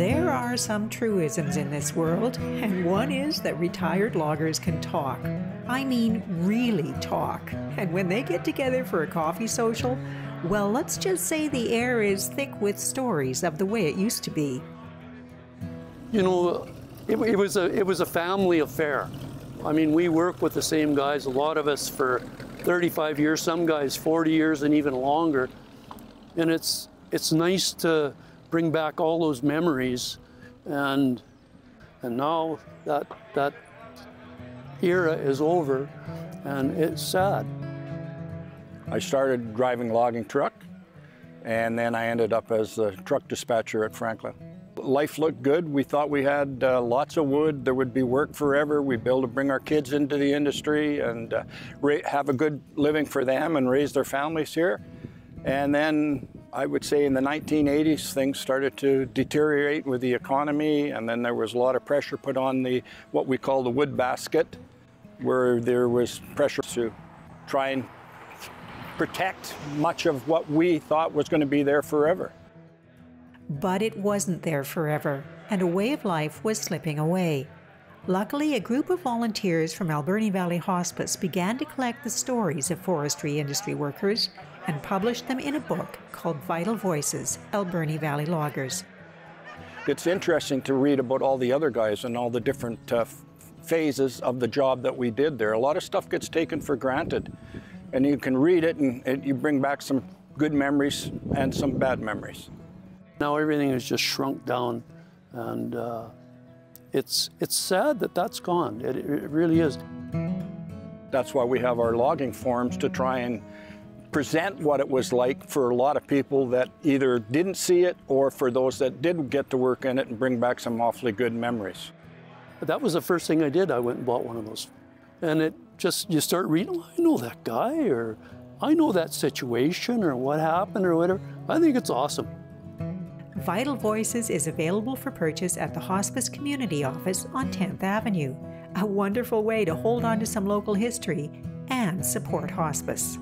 There are some truisms in this world, and one is that retired loggers can talk. I mean, really talk. And when they get together for a coffee social, well, let's just say the air is thick with stories of the way it used to be. You know, it, it, was a it was a family affair. I mean, we work with the same guys. A lot of us for 35 years, some guys 40 years, and even longer. And it's it's nice to bring back all those memories, and and now that that era is over, and it's sad. I started driving logging truck, and then I ended up as a truck dispatcher at Franklin. Life looked good. We thought we had uh, lots of wood. There would be work forever. We'd be able to bring our kids into the industry and uh, have a good living for them and raise their families here. And then I would say in the 1980s, things started to deteriorate with the economy, and then there was a lot of pressure put on the what we call the wood basket, where there was pressure to try and protect much of what we thought was going to be there forever. But it wasn't there forever, and a way of life was slipping away. Luckily, a group of volunteers from Alberni Valley Hospice began to collect the stories of forestry industry workers and published them in a book called Vital Voices Alberni Valley Loggers. It's interesting to read about all the other guys and all the different uh, phases of the job that we did there. A lot of stuff gets taken for granted, and you can read it and it, you bring back some good memories and some bad memories. Now everything is just shrunk down, and uh, it's it's sad that that's gone. It, it really is. That's why we have our logging forms to try and present what it was like for a lot of people that either didn't see it or for those that did get to work in it and bring back some awfully good memories. That was the first thing I did. I went and bought one of those. And it just, you start reading, oh, I know that guy, or I know that situation, or what happened, or whatever. I think it's awesome. Vital Voices is available for purchase at the Hospice Community Office on 10th Avenue. A wonderful way to hold on to some local history and support hospice.